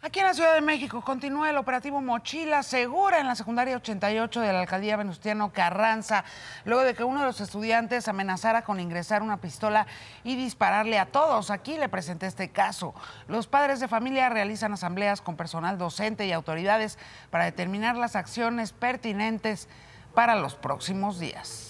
Aquí en la Ciudad de México continúa el operativo Mochila Segura en la secundaria 88 de la alcaldía Venustiano Carranza, luego de que uno de los estudiantes amenazara con ingresar una pistola y dispararle a todos. Aquí le presenté este caso. Los padres de familia realizan asambleas con personal docente y autoridades para determinar las acciones pertinentes para los próximos días.